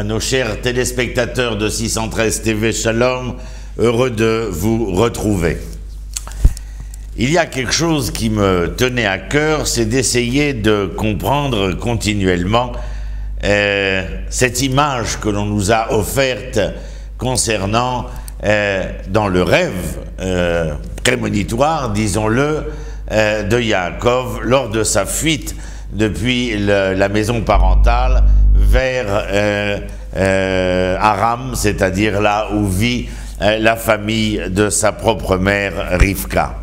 à nos chers téléspectateurs de 613 TV Shalom, heureux de vous retrouver. Il y a quelque chose qui me tenait à cœur, c'est d'essayer de comprendre continuellement euh, cette image que l'on nous a offerte concernant, euh, dans le rêve euh, prémonitoire, disons-le, de Yaakov lors de sa fuite depuis la maison parentale vers euh, euh, Aram, c'est-à-dire là où vit euh, la famille de sa propre mère Rivka.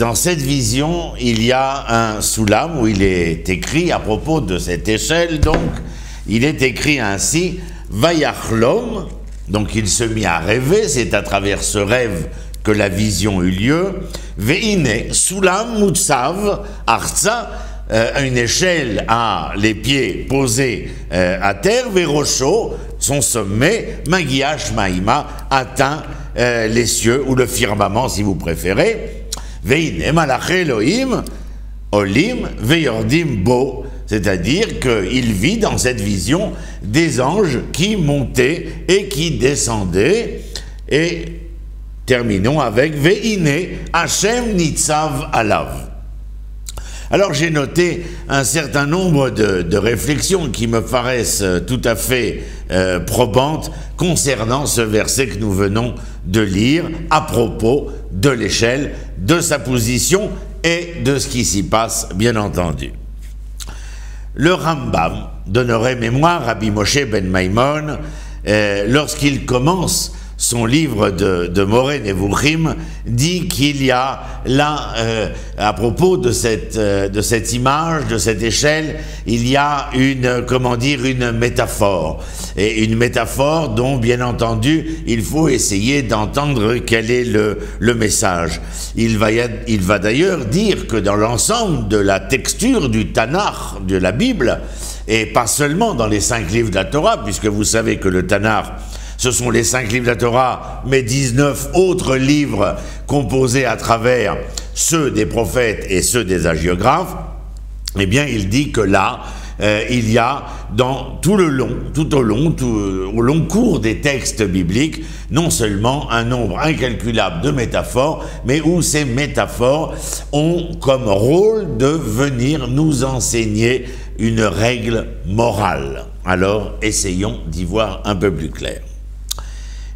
Dans cette vision, il y a un soulam où il est écrit à propos de cette échelle, donc il est écrit ainsi Vayachlom, donc il se mit à rêver, c'est à travers ce rêve que la vision eut lieu. Veine, Soulam, Mutsav, Arza, euh, une échelle à les pieds posés euh, à terre, Verocho, son sommet, Magiash Maïma, atteint euh, les cieux ou le firmament si vous préférez. Veine, Malach Elohim, Olim, Veyordim Bo, c'est-à-dire qu'il vit dans cette vision des anges qui montaient et qui descendaient. Et terminons avec Veine Hashem Nitzav Alav. Alors j'ai noté un certain nombre de, réflexions qui me paraissent tout à fait euh, probantes concernant ce verset que nous venons de lire à propos de l'échelle, de sa position et de ce qui s'y passe, bien entendu. Le Rambam donnerait mémoire à Moshe ben Maimon euh, lorsqu'il commence son livre de, de Moré dit qu'il y a là, euh, à propos de cette, euh, de cette image, de cette échelle, il y a une, comment dire, une métaphore. Et une métaphore dont, bien entendu, il faut essayer d'entendre quel est le, le message. Il va, il va d'ailleurs dire que dans l'ensemble de la texture du Tanakh, de la Bible, et pas seulement dans les cinq livres de la Torah, puisque vous savez que le Tanakh ce sont les cinq livres de la Torah, mais 19 autres livres composés à travers ceux des prophètes et ceux des hagiographes, eh bien, il dit que là, euh, il y a dans tout le long, tout au long, tout, au long cours des textes bibliques, non seulement un nombre incalculable de métaphores, mais où ces métaphores ont comme rôle de venir nous enseigner une règle morale. Alors, essayons d'y voir un peu plus clair.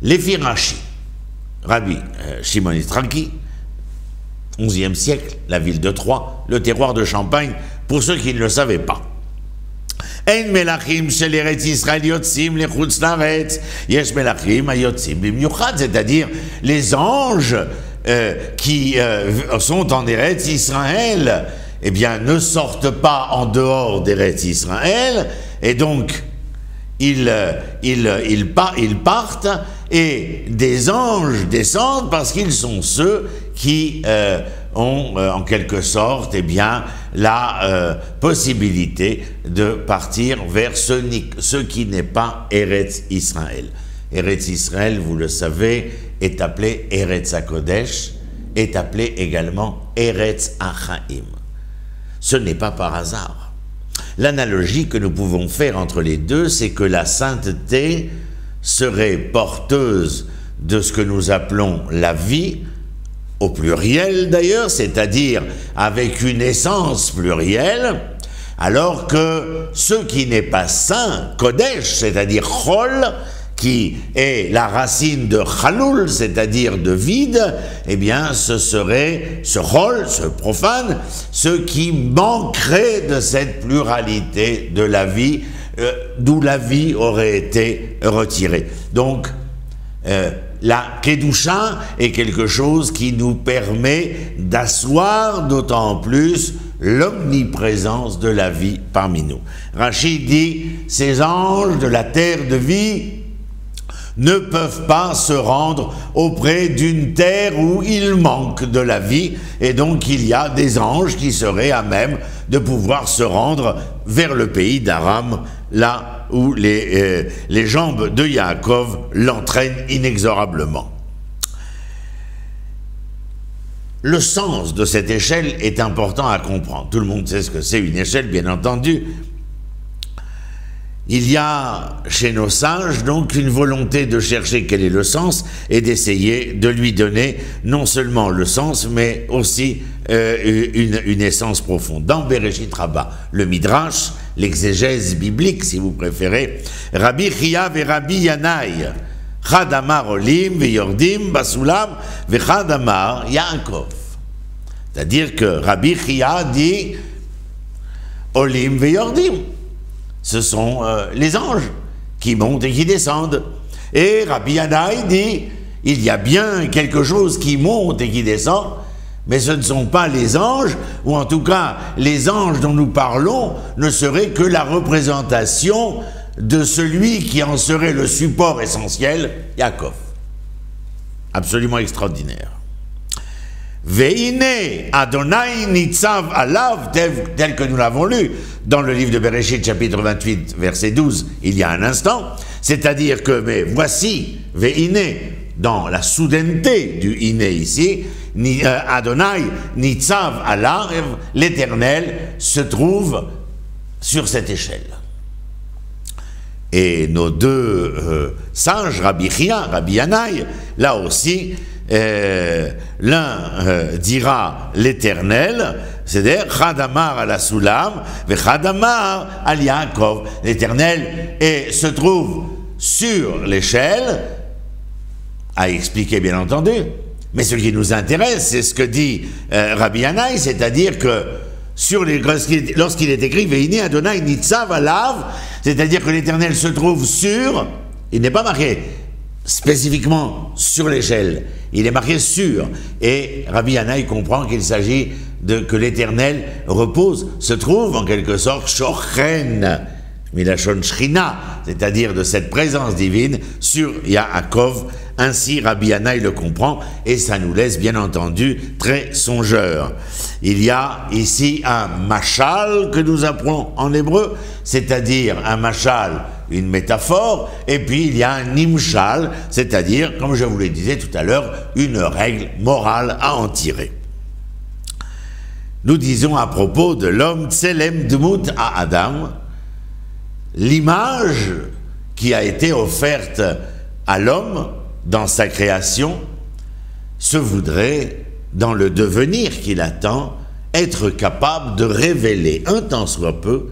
Les Firachi, Rabbi euh, Shimon Itranki, 11e siècle, la ville de Troyes, le terroir de Champagne, pour ceux qui ne le savaient pas. אין מלכים של ארץ ישראל יוצאים לחוץ לארץ, יש מלכים היוצאים במיוחד, c'est-à-dire les anges euh, qui euh, sont en Eretz Israël, eh bien, ne sortent pas en dehors d'Eretz Israël, et donc, ils, ils, ils, ils partent et des anges descendent parce qu'ils sont ceux qui euh, ont euh, en quelque sorte eh bien, la euh, possibilité de partir vers ce, qui n'est pas Eretz Israël. Eretz Israël, vous le savez, est appelé Eretz HaKodesh, est appelé également Eretz Achaim. Ce n'est pas par hasard. L'analogie que nous pouvons faire entre les deux, c'est que la sainteté serait porteuse de ce que nous appelons la vie, au pluriel d'ailleurs, c'est-à-dire avec une essence plurielle, alors que ce qui n'est pas saint, Kodesh, c'est-à-dire Chol, qui est la racine de Chaloul, c'est-à-dire de vide, eh bien ce serait ce Chol, ce profane, ce qui manquerait de cette pluralité de la vie, euh, d'où la vie aurait été retirée. Donc, euh, la Kedusha est quelque chose qui nous permet d'asseoir d'autant plus l'omniprésence de la vie parmi nous. Rachid dit, ces anges de la terre de vie ne peuvent pas se rendre auprès d'une terre où il manque de la vie, et donc il y a des anges qui seraient à même de pouvoir se rendre vers le pays d'Aram, là où les, euh, les jambes de Yaakov l'entraînent inexorablement. Le sens de cette échelle est important à comprendre. Tout le monde sait ce que c'est une échelle, bien entendu. Il y a chez nos sages donc une volonté de chercher quel est le sens et d'essayer de lui donner non seulement le sens mais aussi euh, une, essence profonde. Dans Bereshit Rabbah, le Midrash, l'exégèse biblique si vous préférez, Rabbi Chia et Rabbi Yanaï, Chadamar Olim Yordim Basulam Chadamar Yaakov. C'est-à-dire que Rabbi Chia dit Olim Yordim ce sont euh, les anges qui montent et qui descendent. Et Rabbi Yanaï dit, il y a bien quelque chose qui monte et qui descend, mais ce ne sont pas les anges, ou en tout cas les anges dont nous parlons ne seraient que la représentation de celui qui en serait le support essentiel, Yaakov. Absolument extraordinaire. Veine Adonai Nitzav Alav, tel, que nous l'avons lu dans le livre de Bereshit, chapitre 28, verset 12, il y a un instant. C'est-à-dire que, mais voici, Veine, dans la soudaineté du Iné ici, euh, Adonai Nitzav Alav, l'éternel, se trouve sur cette échelle. Et nos deux euh, sages, Rabbi Chia, Rabbi Yanaï, là aussi, l'un euh, dira l'éternel, c'est-à-dire Chadamar à la et Chadamar. L'éternel et se trouve sur l'échelle, à expliquer bien entendu. Mais ce qui nous intéresse, c'est ce que dit euh, Rabbi Yanaï, c'est-à-dire que sur les, lorsqu'il est écrit Veini Adonai Nitzav Alav, c'est-à-dire que l'Éternel se trouve sur, il n'est pas marqué spécifiquement sur l'échelle. Il est marqué sur. Et Rabbi Yanaï comprend qu'il s'agit de que l'Éternel repose, se trouve en quelque sorte Shochen, Milachon Shrina, c'est-à-dire de cette présence divine sur Yaakov. Ainsi Rabbi Yanaï le comprend et ça nous laisse bien entendu très songeurs. Il y a ici un machal que nous apprenons en hébreu, c'est-à-dire un machal une métaphore, et puis il y a un nimshal, c'est-à-dire, comme je vous le disais tout à l'heure, une règle morale à en tirer. Nous disons à propos de l'homme Tselem Dmut à Adam, l'image qui a été offerte à l'homme dans sa création se voudrait, dans le devenir qu'il attend, être capable de révéler un tant soit peu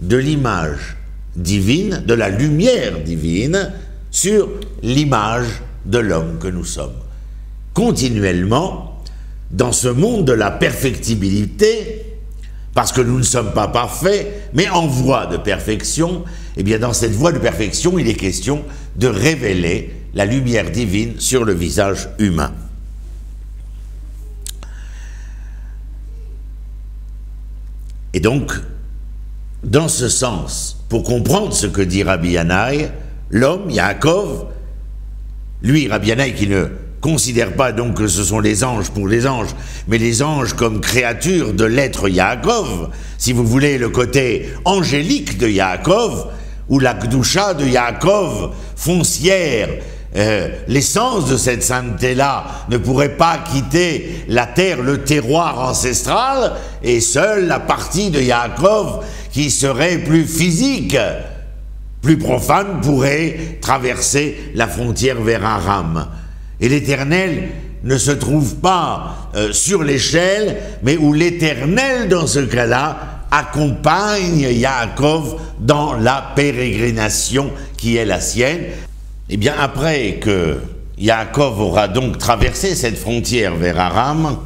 de l'image divine, de la lumière divine sur l'image de l'homme que nous sommes. Continuellement, dans ce monde de la perfectibilité, parce que nous ne sommes pas parfaits, mais en voie de perfection, et eh bien dans cette voie de perfection, il est question de révéler la lumière divine sur le visage humain. Et donc, dans ce sens, pour comprendre ce que dit Rabbi Yanaï, l'homme, Yaakov, lui, Rabbi Yanaï, qui ne considère pas donc que ce sont les anges pour les anges, mais les anges comme créatures de l'être Yaakov, si vous voulez le côté angélique de Yaakov, ou la Gdusha de Yaakov, foncière, euh, l'essence de cette sainteté-là ne pourrait pas quitter la terre, le terroir ancestral, et seule la partie de Yaakov qui serait plus physique, plus profane, pourrait traverser la frontière vers Aram. Et l'Éternel ne se trouve pas euh, sur l'échelle, mais où l'Éternel, dans ce cas-là, accompagne Yaakov dans la pérégrination qui est la sienne. Eh bien, après que Yaakov aura donc traversé cette frontière vers Aram,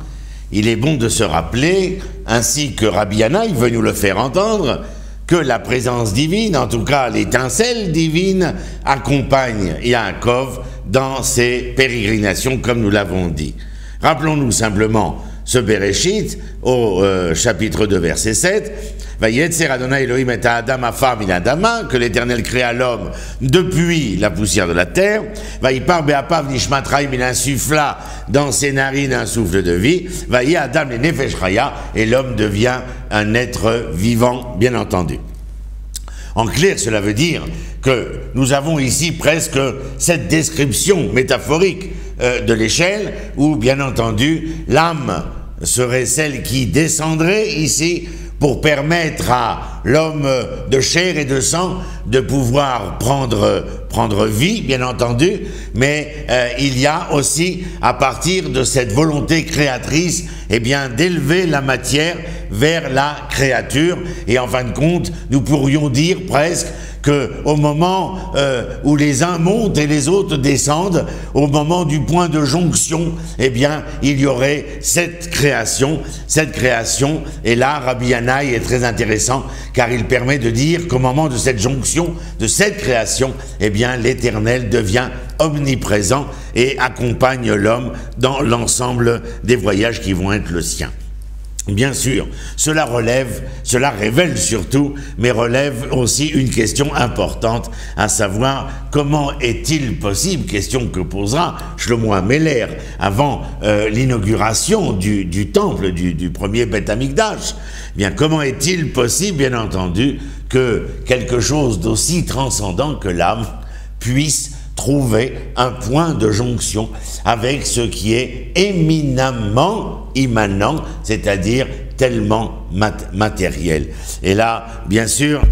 il est bon de se rappeler, ainsi que Rabbi il veut nous le faire entendre, que la présence divine, en tout cas l'étincelle divine, accompagne Yaakov dans ses pérégrinations, comme nous l'avons dit. Rappelons-nous simplement ce Bereshit au euh, chapitre 2, verset 7. Elohim et Adam Adama, que l'Éternel créa l'homme depuis la poussière de la terre. Vaïpar Beapav Nishmatraim, il insuffla dans ses narines un souffle de vie. Vaïe Adam le Nefesh et l'homme devient un être vivant, bien entendu. En clair, cela veut dire que nous avons ici presque cette description métaphorique euh, de l'échelle où, bien entendu, l'âme serait celle qui descendrait ici pour permettre à l'homme de chair et de sang de pouvoir prendre, prendre vie, bien entendu, mais euh, il y a aussi, à partir de cette volonté créatrice, eh bien, d'élever la matière vers la créature. Et en fin de compte, nous pourrions dire presque que au moment euh, où les uns montent et les autres descendent, au moment du point de jonction, eh bien, il y aurait cette création, cette création. Et là, Rabbi Yanaï est très intéressant car il permet de dire qu'au moment de cette jonction, de cette création, eh l'Éternel devient omniprésent et accompagne l'homme dans l'ensemble des voyages qui vont être le sien. Bien sûr, cela relève, cela révèle surtout, mais relève aussi une question importante, à savoir comment est-il possible, question que posera Shlomo Ameler avant euh, l'inauguration du, temple, du, premier Beth Amikdash. Bien, comment est-il possible, bien entendu, que quelque chose d'aussi transcendant que l'âme puisse trouver un point de jonction avec ce qui est éminemment immanent, c'est-à-dire tellement matériel. Et là, bien sûr,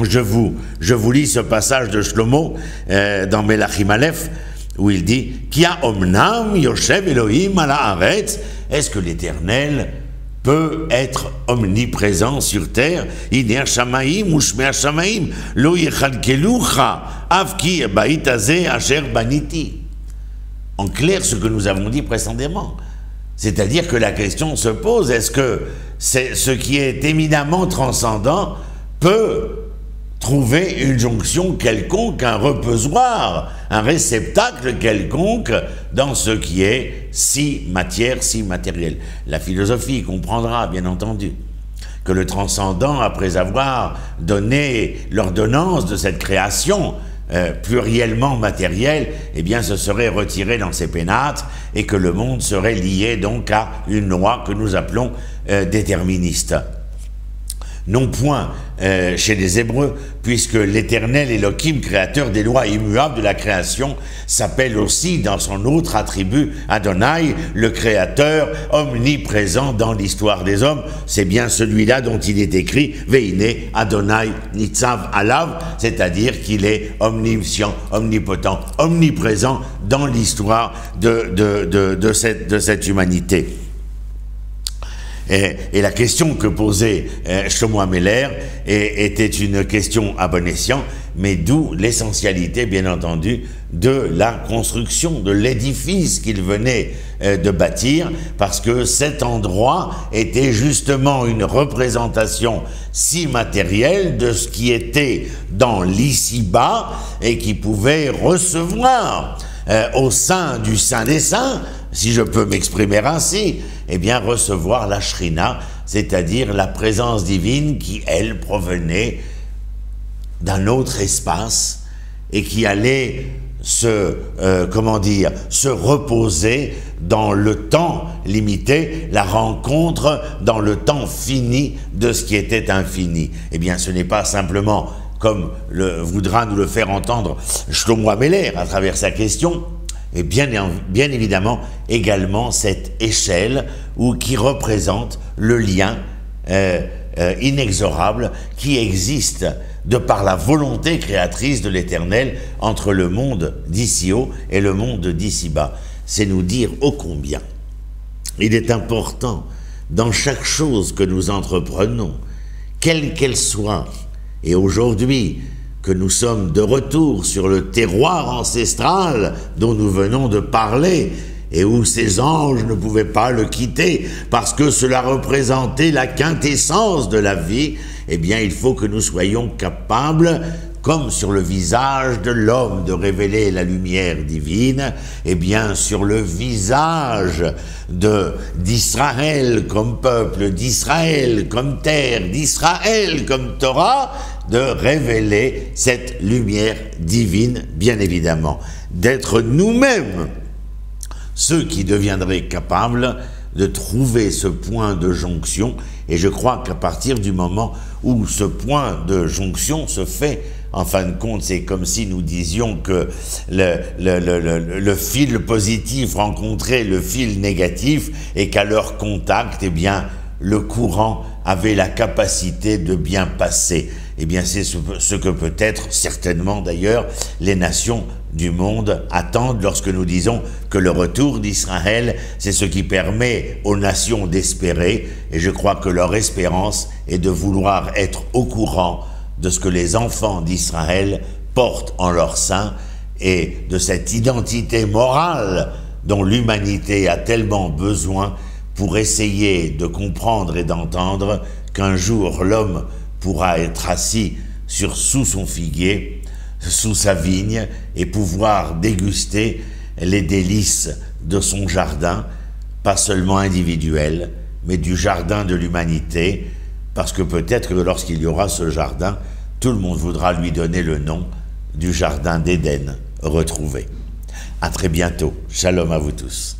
je vous, lis ce passage de Shlomo euh, dans Melachim Aleph, où il dit Kia omnam yoshev Elohim ala Est-ce que l'Éternel peut être omniprésent sur terre. En clair, ce que nous avons dit précédemment. C'est-à-dire que la question se pose, est-ce que ce qui est éminemment transcendant peut trouver une jonction quelconque, un reposoir, un réceptacle quelconque dans ce qui est si matière, si matériel. La philosophie comprendra, bien entendu, que le transcendant, après avoir donné l'ordonnance de cette création, euh, pluriellement matérielle, eh bien, se serait retiré dans ses pénates et que le monde serait lié donc à une loi que nous appelons euh, déterministe non point euh, chez les Hébreux, puisque l'éternel Elohim, créateur des lois immuables de la création, s'appelle aussi dans son autre attribut Adonai, le créateur omniprésent dans l'histoire des hommes. C'est bien celui-là dont il est écrit Veine Adonai Nitzav Alav, c'est-à-dire qu'il est omniscient, omnipotent, omniprésent dans l'histoire de, de, de, cette, de cette humanité. Et, la question que posait euh, Shlomo Ameller était une question à bon escient, mais d'où l'essentialité, bien entendu, de la construction, de l'édifice qu'il venait euh, de bâtir, parce que cet endroit était justement une représentation si matérielle de ce qui était dans l'ici-bas et qui pouvait recevoir euh, au sein du Saint des Saints, si je peux m'exprimer ainsi, eh bien recevoir la shrina, c'est-à-dire la présence divine qui, elle, provenait d'un autre espace et qui allait se, euh, comment dire, se reposer dans le temps limité, la rencontre dans le temps fini de ce qui était infini. Eh bien, ce n'est pas simplement, comme le, voudra nous le faire entendre Shlomo Ameler à travers sa question, et bien, bien évidemment également cette échelle où, qui représente le lien euh, euh, inexorable qui existe de par la volonté créatrice de l'Éternel entre le monde d'ici haut et le monde d'ici bas. C'est nous dire ô combien il est important dans chaque chose que nous entreprenons, quelle qu'elle soit, et aujourd'hui, que nous sommes de retour sur le terroir ancestral dont nous venons de parler, et où ces anges ne pouvaient pas le quitter parce que cela représentait la quintessence de la vie, eh bien il faut que nous soyons capables comme sur le visage de l'homme de révéler la lumière divine, et bien sur le visage de d'Israël comme peuple, d'Israël comme terre, d'Israël comme Torah, de révéler cette lumière divine, bien évidemment, d'être nous-mêmes ceux qui deviendraient capables de trouver ce point de jonction, et je crois qu'à partir du moment où ce point de jonction se fait, en fin de compte, c'est comme si nous disions que le, fil positif rencontrait le fil négatif et qu'à leur contact, eh bien, le courant avait la capacité de bien passer. Eh bien, c'est ce que peut-être, certainement d'ailleurs, les nations du monde attendent lorsque nous disons que le retour d'Israël, c'est ce qui permet aux nations d'espérer, et je crois que leur espérance est de vouloir être au courant de ce que les enfants d'Israël portent en leur sein et de cette identité morale dont l'humanité a tellement besoin pour essayer de comprendre et d'entendre qu'un jour l'homme pourra être assis sur, sous son figuier, sous sa vigne, et pouvoir déguster les délices de son jardin, pas seulement individuel, mais du jardin de l'humanité, parce que peut-être que lorsqu'il y aura ce jardin, tout le monde voudra lui donner le nom du jardin d'Éden retrouvé. À très bientôt. Shalom à vous tous.